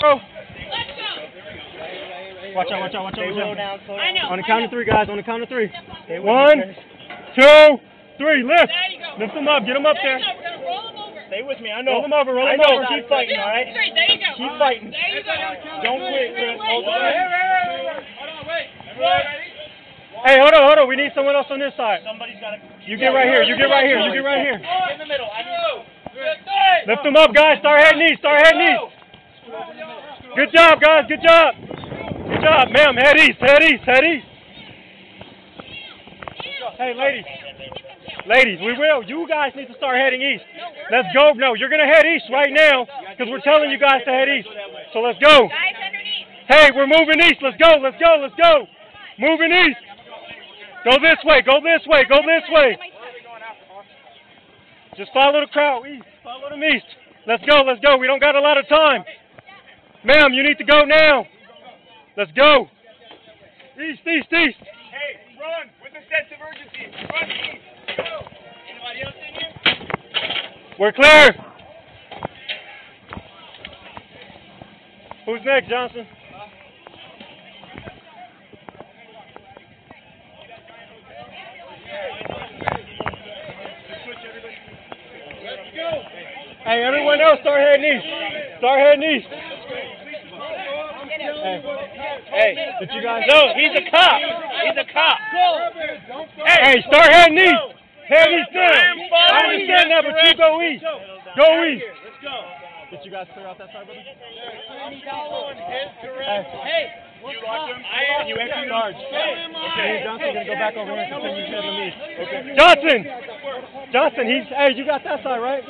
Go. Watch out, watch out, watch out, watch out. I know. On the I count know. of three, guys. On the count of three. One, two, three. Lift. There you go. Lift them up. Get them up There there. you go. We're gonna roll them over. Stay with me. I know. Roll know. them over. Roll I them know. over. Keep fighting, all right? Straight. There you go. Keep fighting. There you go. Don't quit, Chris. Hold the Wait, line. Hey, hold on, hold on. We need someone else on this side. Somebody's got to. You get right here. You get right here. You get right here. In the middle. Lift them up, guys. Start head knees. Start head knees. Good job, guys. Good job. Good job, ma'am. Head east. Head east. Head east. Hey, ladies. Ladies, we will. You guys need to start heading east. Let's go. No, you're going to head east right now because we're telling you guys to head east. So let's go. Hey, we're moving east. Let's go. Let's go. Let's go. Moving east. Go this way. Go this way. Go this way. Just follow the crowd east. Follow them east. Let's go. Let's go. We don't got a lot of time. Ma'am, you need to go now. Let's go. East, east, east. Hey, run with a sense of urgency. Run, east. Go. Anybody else in here? We're clear. Who's next, Johnson? Hey, everyone else, start heading east. Start heading east. Hey, Hey, did you guys? no, he's a cop. He's a cop. Hey, start heading east. Head east now. I am I understand that, but you go east. Go east. Let's go. Did you guys clear out that side, brother? I'm following his directions. Hey. You like him? I am. You extra large. Hey. Me Johnson gonna go back over here and continue heading them east. Okay. Johnson! Johnson, he's hey, you got that side, right?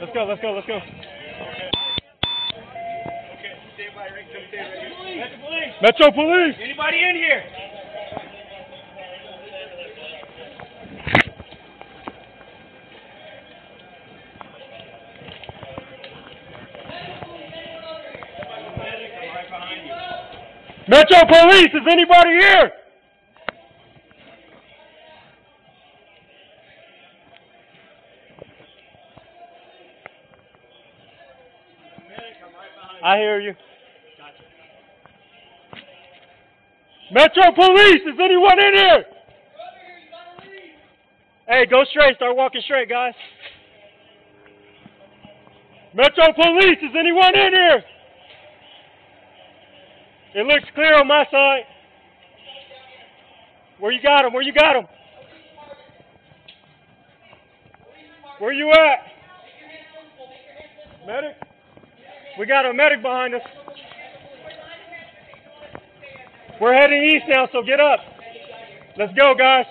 Let's go, let's go, let's go. Metro Police! Anybody in here? Metro Police, is anybody here? I hear you. Metro Police, is anyone in here? Hey, go straight. Start walking straight, guys. Metro Police, is anyone in here? It looks clear on my side. Where you got him? Where you got him? Where you at? Medic? We got a medic behind us. We're heading east now, so get up. Let's go, guys.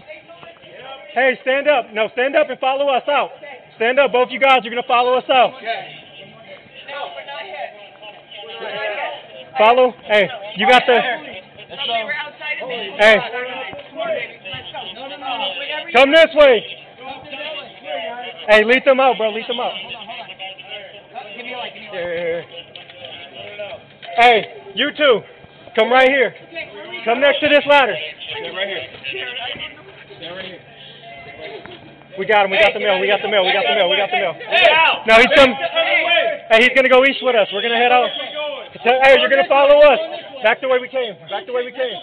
Hey, stand up. No, stand up and follow us out. Stand up. Both you guys You're going to follow us out. Follow. Hey, you got the. Hey, come this way. Hey, lead them out, bro. Lead them out. Hey, you two, come right here. Come next to this ladder. We got him. We got the male. We got the male. We got the male. We got the male. No, he's coming. Hey, he's gonna go east with us. We're gonna head out. Hey, you're gonna follow us. Back the way we came. Back the way we came.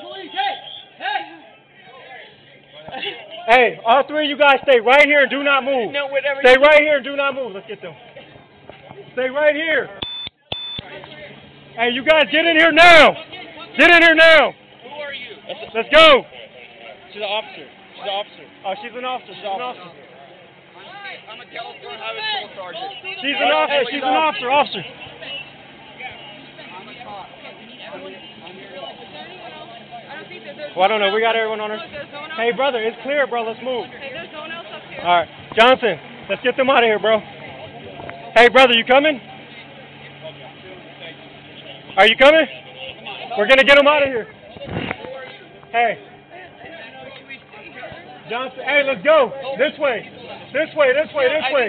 Hey, all three of you guys stay right here and do not move. Stay right here and do not move. Let's get them. Stay right here. Hey, you guys get in here now. Get in here now. Who are? Let's go. She's an officer. She's an officer. Oh, she's an officer. She's an officer. I'm a California Highway Patrol Sergeant. She's an officer. She's an officer. Officer. Well, I don't know. We got everyone on her. Hey, brother, it's clear, bro. Let's move. There's no one else up here. All right, Johnson, let's get them out of here, bro. Hey, brother, you coming? Are you coming? We're gonna get them out of here. Hey, Johnson. Hey, let's go. This way. This way. This way. This way.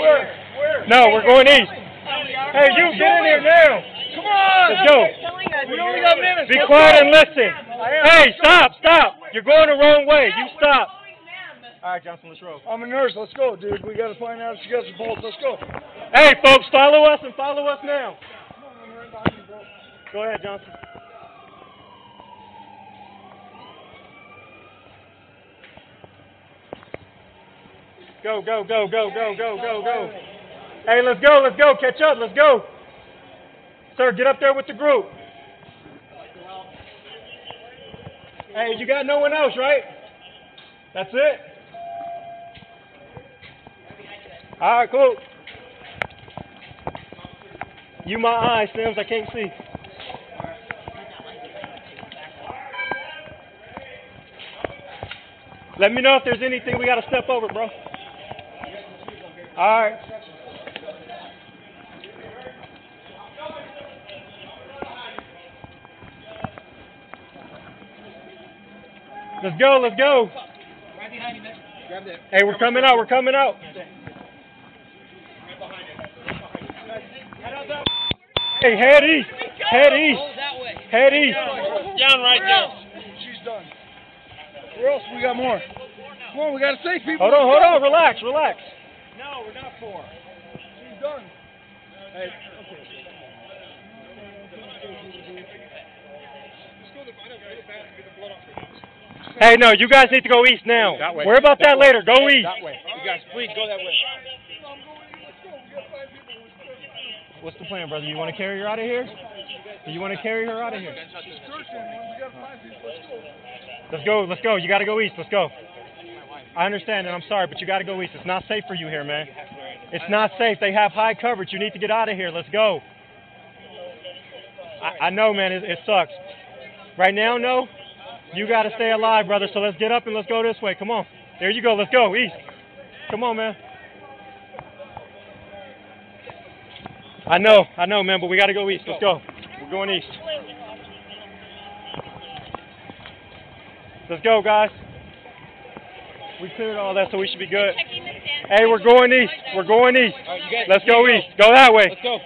Where? Where? No, we're going east. Hey, you get in here now. Come on. Let's go. We only got minutes. Be quiet and listen. Hey, stop, stop. You're going the wrong way. You stop. All right, Johnson, let's roll. I'm a nurse. Let's go, dude. We got to find out if she got the bolt. Let's go. Hey, folks, follow us and follow us now. Go ahead, Johnson. Go, go, go, go, go, go, go, go. Hey, let's go, let's go. Catch up, let's go. Sir, get up there with the group. Hey, you got no one else, right? That's it? All right, cool. You my eyes, Sims. I can't see. Let me know if there's anything we got to step over, bro. All right. Let's go, let's go. Hey, we're coming out, we're coming out. Hey, head east, head east, head east. Down right there. She's done. Where else we got more? Come on, we gotta save people. Hold on, hold on, relax, relax. Hey, no, you guys need to go east now. That way. Worry about that, That way. later. Go east. That way. You guys, please go that way. What's the plan, brother? You want to carry her out of here? Do you want to carry her out of here? Let's go, let's go. You got to go east. Let's go. I understand, and I'm sorry, but you got to go east. It's not safe for you here, man. It's not safe. They have high coverage. You need to get out of here. Let's go. I, I know, man. It, it sucks. Right now, no. You got to stay alive, brother. So let's get up and let's go this way. Come on. There you go. Let's go east. Come on, man. I know, I know, man, but we got to go east. Let's go. We're going east. Let's go, guys. We cleared all that, so we should be good. Checking the stand. Hey, we're going east. We're going east. All right, you guys Let's keep go east. Go that way. Let's go.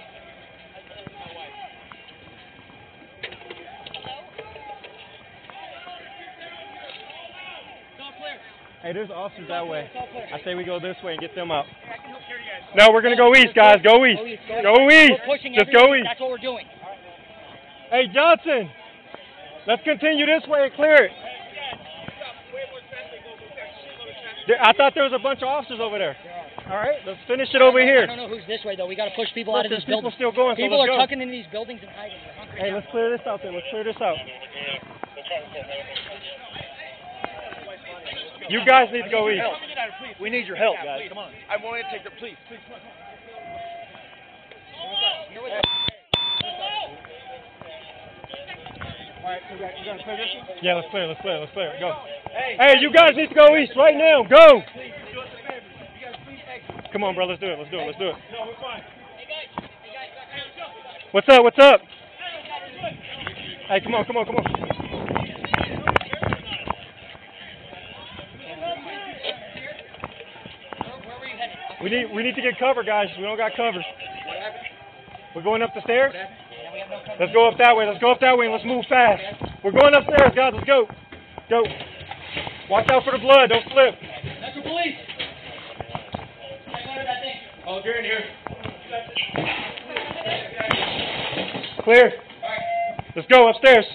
Hey, there's officers that way. I say we go this way and get them out. No, we're gonna go east, guys. Go east. Go east. Just go east. That's what we're doing. Hey, Johnson. Let's continue this way and clear it. There- I thought there was a bunch of officers over there. All right, let's finish it over here. I don't know who's this way though. We got to push people out of this these there's people buildings. still going, People let's are go. tucking into these buildings and hiding. Hey, now. let's clear this out there. Let's clear this out. You guys need to go east. We need your help, guys. Come on. I want you to take the please, please. Yeah, let's clear, let's clear, let's clear. Go. Hey, hey you guys need to go east right now. Go. Come on, bro. Let's do it. Let's do it. Let's do it. What's up? What's up? Hey, come on, come on, come on. We need we need to get cover, guys. We don't got cover. We're going up the stairs. Let's go up that way. Let's go up that way and let's move fast. We're going upstairs, guys. Let's go. Go. Watch out for the blood. Don't slip. That's the police. Oh, you're in here. Clear. Let's go upstairs.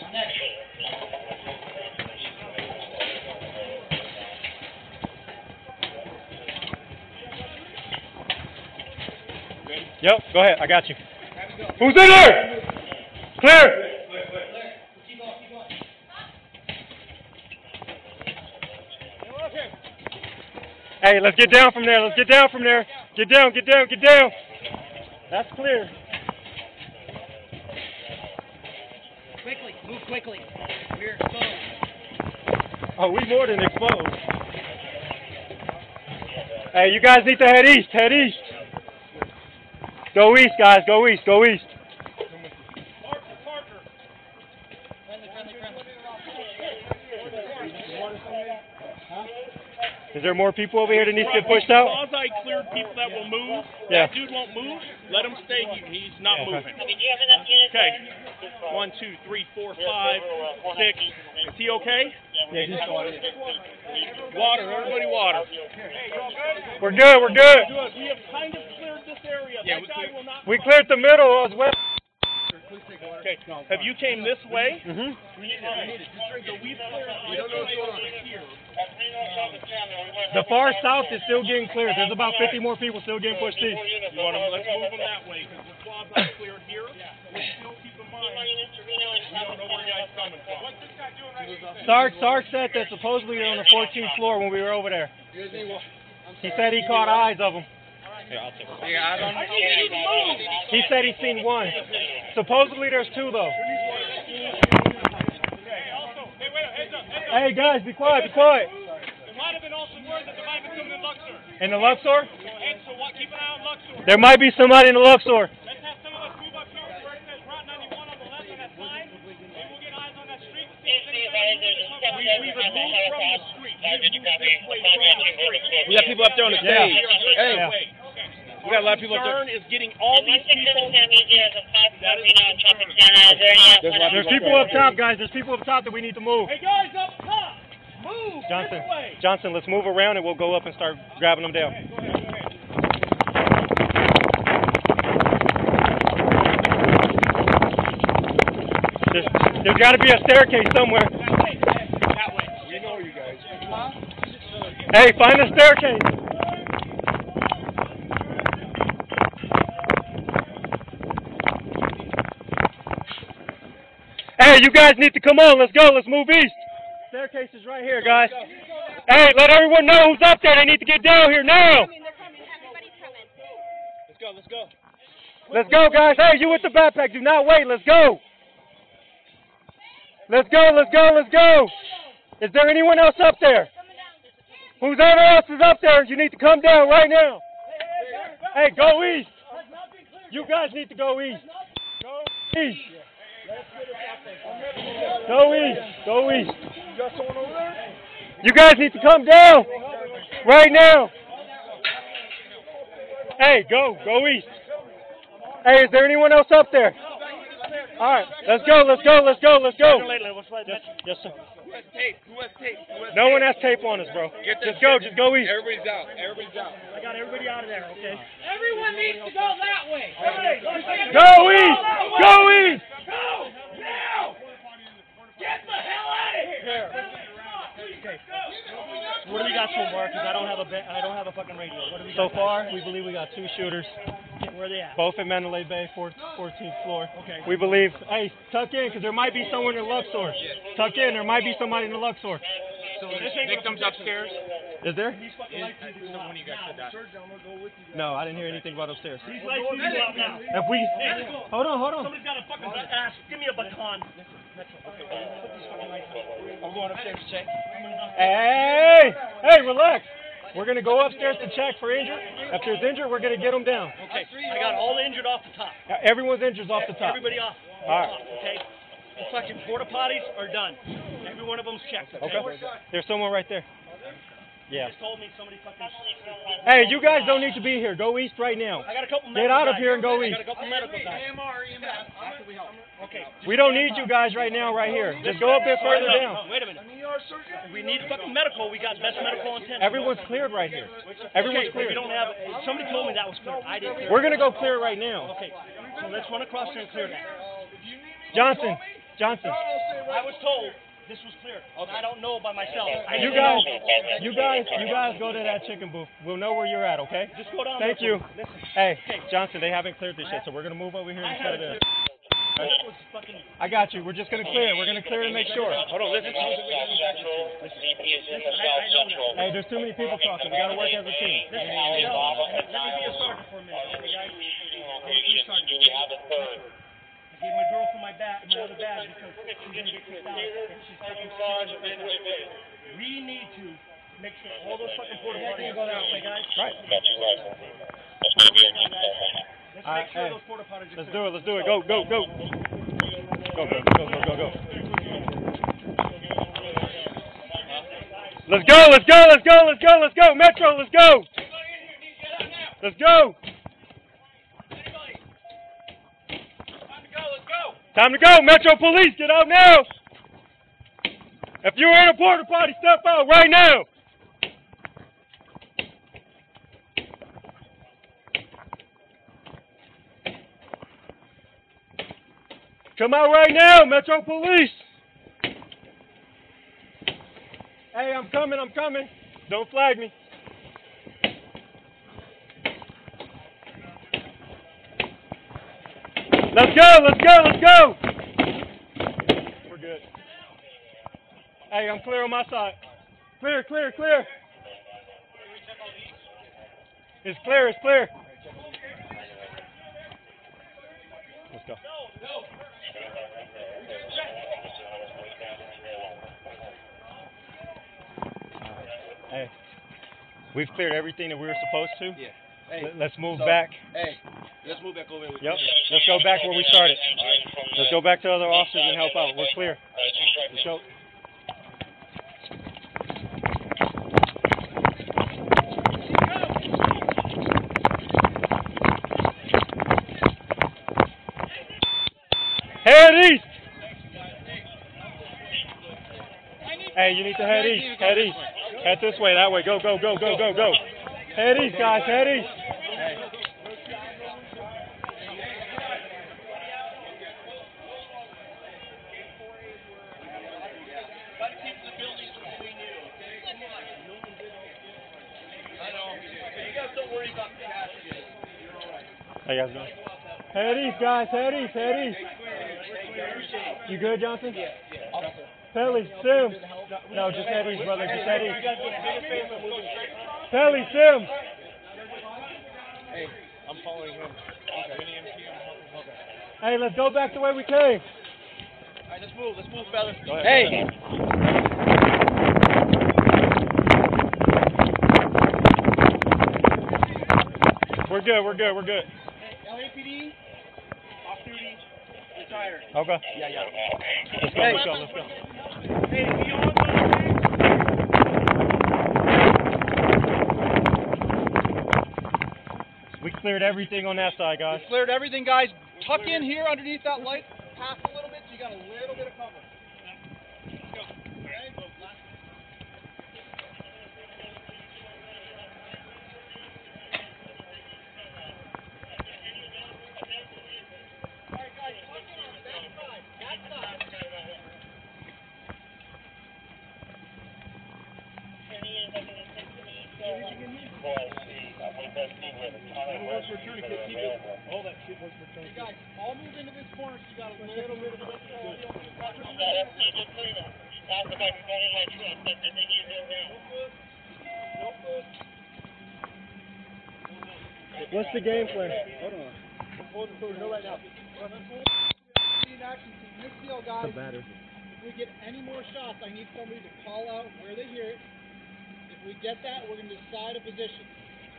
Yep, go ahead. I got you. Who's in there? Clear. Hey, let's get down from there. Let's get down from there. Get down, get down, get down. That's clear. Quickly, move quickly. We're exposed. Oh, we more than exposed. Hey, you guys need to head east. Head east. Go east, guys. Go east. Go east. There more people over here that needs to get pushed out? Because I cleared people that will move, Yeah. that dude won't move. Let him stay. He, he's not Yeah. moving. Okay. One, two, three, four, five, six. Is he okay? Yeah, just- Water. Everybody water. We're good. We're good. Good. We have kind of cleared this area. Yeah, that we guy cleared- will not. We cleared the middle as well. Okay. Okay. Have you came this way? Mm-hmm. So we've cleared this way over here. The far south is still getting cleared. There's about 50 more people still getting pushed east. You want 'em- let's move them that way because the squad's not cleared here. We still in mind. We don't know where you guys coming from. Sark, Sark said that supposedly they're on the 14th floor when we were over there. He said he caught eyes of them. He said he's seen one. Supposedly there's two though. Hey guys, be quiet, be quiet. There might have been also word that there might have been something in Luxor. In the Luxor? And so what, keep an eye on Luxor. There might be somebody in the Luxor. Let's have some of us move up here where it says Route 91 on the left on that sign. Maybe we'll get eyes on that street. See if anything We, we've removed from the street. We've moved this way from the street. We got people up there on the Yeah. stage. Hey, Yeah. We got a lot of people up there. Concern is getting all these people. There's a lot There's people people up up there. top, guys. There's people up top that we need to move. Hey guys up top, move Johnson, this way. Johnson, let's move around and we'll go up and start grabbing them down. There's, there's got to be a staircase somewhere. We know you guys. Hey, find a staircase. Hey, you guys need to come on. Let's go. Let's move east. Staircase is right here, guys. Hey, let everyone know who's up there. They need to get down here now. Coming, they're coming. Everybody's coming. Let's go, let's go. Let's go, guys. Hey, you with the backpack. Do not wait. Let's go. Let's go. Let's go. Let's go. Is there anyone else up there? Whoever else is up there, you need to come down right now. Hey, go east. You guys need to go east. Go east. Go east. Go east. You guys need to come down right now. Hey, go. Go east. Hey, is there anyone else up there? All right, let's go, let's go, let's go, let's go. Yes, yes, sir. Who has tape? Who has tape? Who has No tape? one has tape on us, bro. Get this Just go, just go east. Everybody's out. Everybody's out. I got everybody out of there, okay? Everyone needs to go that way. Everybody, Go east, go east. Go now. Get the hell out of here. What do we got so far? Because I don't have a ba- I don't have a fucking radio. What do we So got? far, we believe we got two shooters, Where are they at? both in Mandalay Bay, four- 14th floor. Okay. We believe, hey, tuck in, because there might be someone in Luxor. Tuck in, there might be somebody in the Luxor. Victims upstairs. Is there? One you guys said that. No, I didn't hear anything about upstairs. These lights need to go out now. If we, hold on, hold on. Somebody's got a fucking ass. Give me a baton. I'm going upstairs to check. Hey, hey, relax. We're gonna go upstairs to check for injured. If there's injured, we're gonna get them down. Okay. I got all the injured off the top. Everyone's injured off the top. Everybody off. All right. Okay. The fucking porta potties are done. Every one of them's checked. Okay. Okay. There's someone right there. Yeah. Just told me somebody fucking. Hey, you guys don't need to be here. Go east right now. I got a couple. Get out of guys. here and go I east. got a couple medical guys. Okay. We don't need you guys right now, right here. Just go a bit further down. Wait a minute. We need fucking medical, we got best medical on ten. Everyone's cleared right here. Everyone's okay, cleared. we don't have. Somebody told me that was clear. I didn't. Clear. We're gonna go clear right now. Okay. So let's run across there and clear that. Johnson, Johnson, I was told this was clear. I don't know by myself. I you guys, you guys, you guys go to that chicken booth. We'll know where you're at, okay? Just go down. Thank you. Listen. Hey, Johnson, they haven't cleared this yet, so we're gonna move over here I and had clear a this. clear. This was fucking. I got you. We're just gonna clear it. We're gonna clear it and make sure. Hold on, listen. Hey, there's too many people talking. We gotta work as a team. Let me be a sergeant for a minute, okay, guys? I'm a police sergeant. I gave my girlfriend my bag, my other bag because she's gonna get kicked out. and She's fucking stupid. We need to make sure all those fucking porta potties go down, okay, guys? Right. Let's make sure those porta potties Let's do it. Let's do it. Go, go, go. Go, go, go, go, go, go. Let's go, let's go, let's go, let's go, let's go. Metro, let's go. Let's go. Time to go. Metro Police, get out now. If you're in a porta potty, step out right now. Come out right now, Metro Police. Hey, I'm coming, I'm coming. Don't flag me. Let's go, let's go, let's go. We're good. Hey, I'm clear on my side. Clear, clear, clear. It's clear, it's clear. Let's go. Hey, we've cleared everything that we were supposed to. Yeah. Let- Let's move so- back. Hey, let's move back over. Yep. Let's go back where we started. Let's go back to other officers and help out. We're clear. Let's go. Head east. Hey, you need to head east. Head east. Head this way. That way. Go, go, go, go, go, go. Head east, guys. Head east. Guys. Head east. Head east. You good, Johnson? Yeah. Pelly, Sims. No, just head east, brother. Just head east. Pelly, Sims. I'm following him. Hey, let's go back the way we came. All right, let's move. Let's move, fellas. Go ahead. Hey. We're good. We're good. We're good. Retired. Okay. Yeah, yeah. Let's go. Let's go. Let's go. Hey, we all. We cleared everything on that side, guys. Cleared everything, guys. Tuck in here underneath that light. Pass a little What's the game plan? In action team, this deal, guys. If we get any more shots, I need somebody to call out where they hear it. If we get that, we're going to decide a position.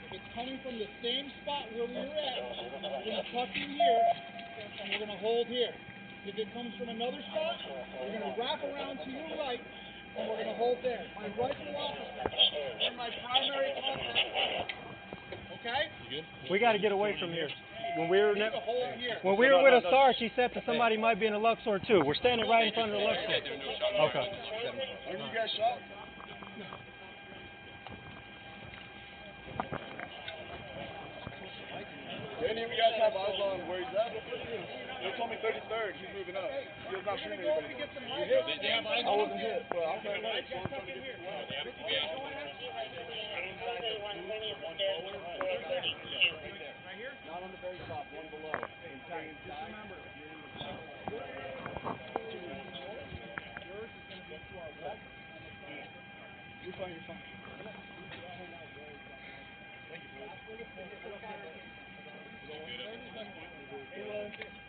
If it's coming from the same spot where we were at, we're going to tuck in here, and we're going to hold here. If it comes from another spot, we're going to wrap around to your right, and we're going to hold there. My rifle officer and my primary contact. Okay? We got to get away from here. When we were We need ne- to hold here. when we were with Asar, she said that somebody might be in the Luxor too. We're standing right in front of the Luxor. Okay. Are you guys shot? Do any of you guys have eyes on where he's at? They told me 33rd. He's moving up. He was not shooting anybody. You hit? I wasn't hit, but I'm trying to so I'm trying to get. Not on the very top, one below. Intact. Just remember, Yours is going to be to our left. You're fine, you're fine. Pelly, you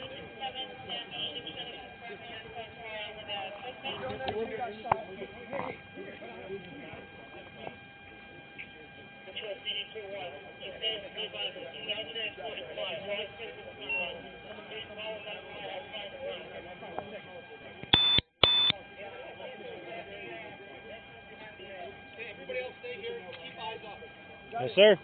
sir.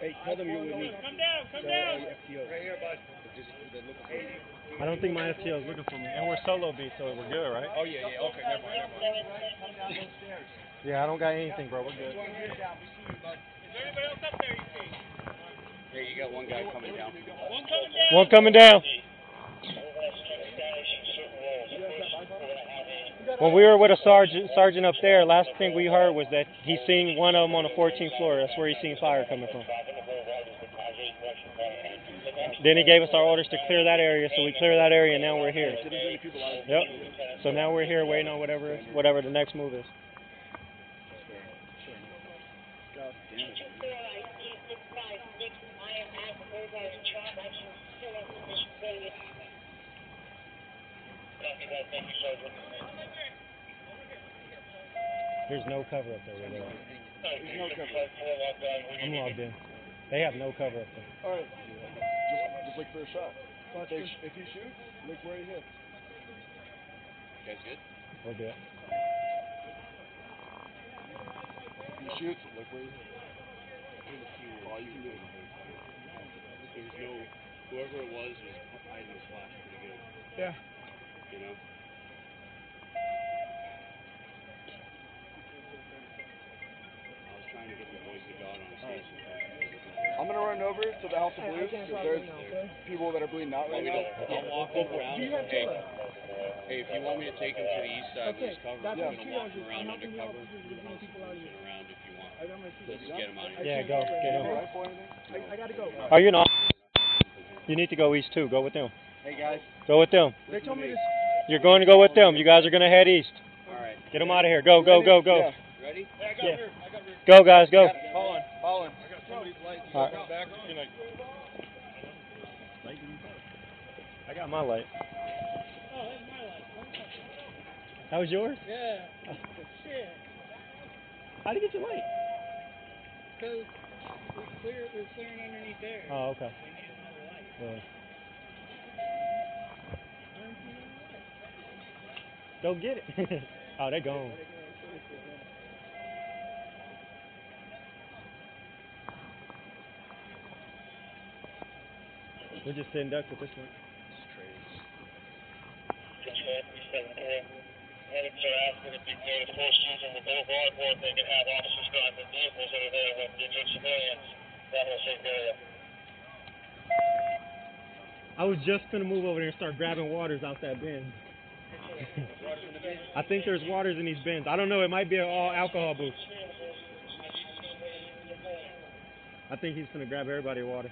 Hey, tell them you're with me. Come down, come So, down. Right here, bud. Just, they're looking for you. I don't think my FTO is looking for me, and we're solo beat, so we're good, right? Oh, yeah, yeah, okay, never mind, never mind. Yeah, I don't got anything, bro. We're good. Is there anybody else up there you see? Yeah, you got one guy coming down. One coming down. One coming down. When we were with a sergeant, sergeant up there, last thing we heard was that he seen one of them on the 14th floor. That's where he seen fire coming from. Then he gave us our orders to clear that area, so we clear that area, and now we're here. Yep. So now we're here waiting on whatever whatever the next move is. God damn it. There's no cover up there. Where they're. Oh, there's no cover. I'm logged in. They have no cover up there. All right. Just, just look for a shot. If, if he shoots, look where he hits. guys good? We're good. If he shoots, look where he hits. All you can do. There was no, whoever it was was hiding his flash pretty good, Yeah. Over to the House of Blues because there's people that are bleeding out right now. I'll walk him around. Hey, hey, if you want me to take him to the east side with his cover, I'm gonna walk him around undercover. I'll sit around if you want. Let's get him out of here. Yeah, go. Get No him. rifle or anything? Are you not? You need to go east too. Go with them. Hey guys. Go with them. They told me to. You're going to go with them. You guys are going to head east. Alright, Get them out of here. Go, go, go, go. Ready? Yeah. Go, guys, go. Follow him. Follow him. All right. I got my light. That was yours? Yeah. Shit. How'd you get your light? Because we're clear, we're clearing underneath there. Oh, okay. We need another light. Yeah. Go get it. oh, they're gone. We're just sitting ducks I was just gonna move over there and start grabbing waters out that bin. I think there's waters in these bins. I don't know. It might be an all alcohol booth. I think he's gonna grab everybody water.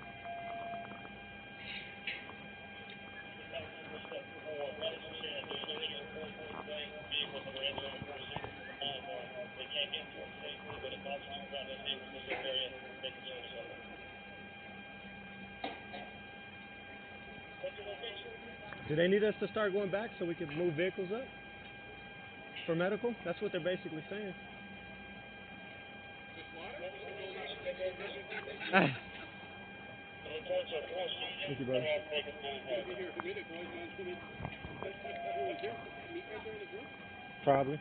Do they need us to start going back so we can move vehicles up? For medical? That's what they're basically saying. Thank you, brother. Probably.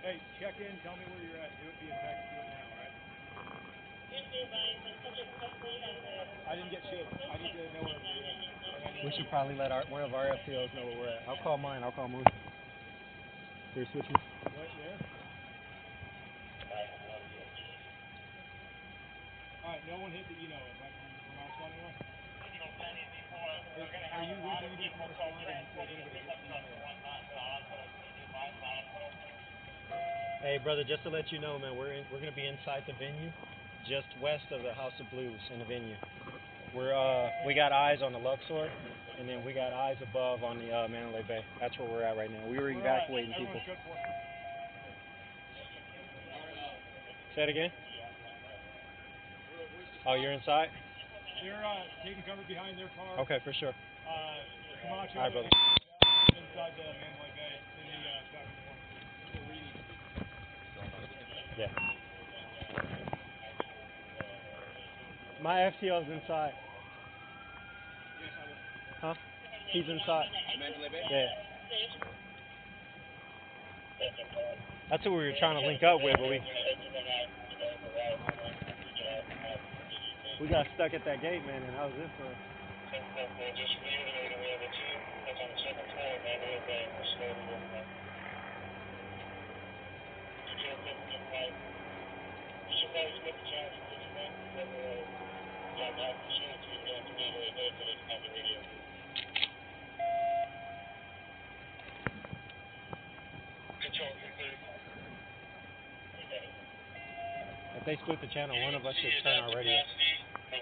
Hey, check in, tell me where you're at. Do it via text, do it now, alright? I didn't get shit. I need to know where we're at. We should probably let our, one of our FTOs know where we're at. I'll call mine, I'll call mine. Here, switch me. Right there? Alright, no one hit the you know it, right? From our spot anyway? From our squad? And is anybody hit the you know it? Hey, brother, just to let you know, man, we're in, we're gonna be inside the venue, just west of the House of Blues in the venue. We're uh we got eyes on the Luxor, and then we got eyes above on the uh, Mandalay Bay. That's where we're at right now. We were We're evacuating people. Say it again. Oh, you're inside? They're uh, taking cover behind their car. Okay, for sure. Uh, Camacho All right, brother. inside the Mandalay Bay in the uh, traffic department. Little Reedy. Yeah. My FTO's inside. Huh? He's inside. Yeah. That's who we were trying to link up with, but we we got stuck at that gate, man, and that was it for us. If they split the channel, one of us should turn our radio.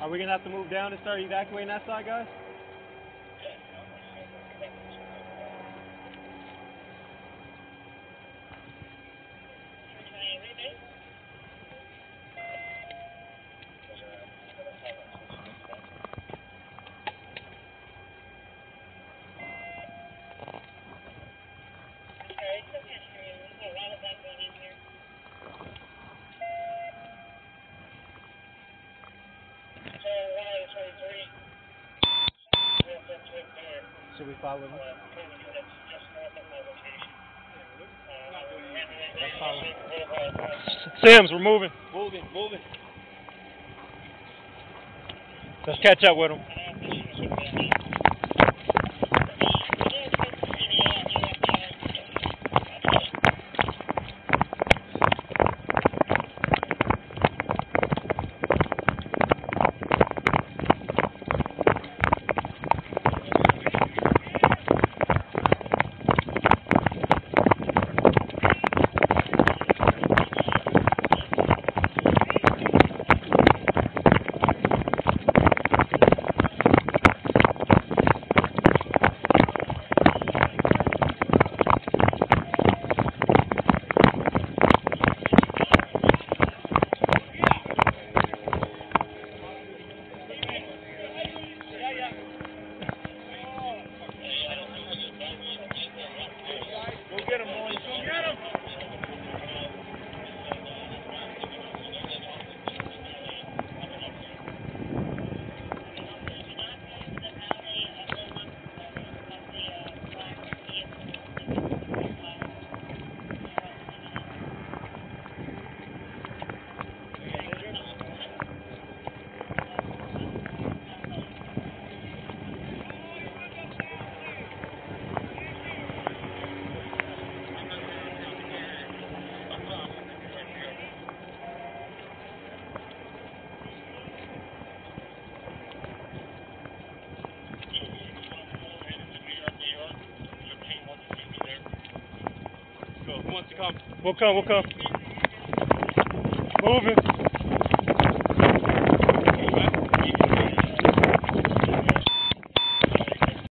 Are we gonna have to move down and start evacuating that side, guys? Sorry, it's okay. There's a lot of that going in here. So, one out of twenty-three. Should we follow them? Let's follow them. Sims, we're moving. Moving, moving. Let's catch up with them. We'll come, we'll come. Moving.